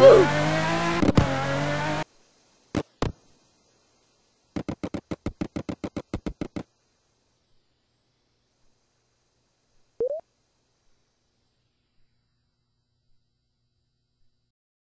Woo!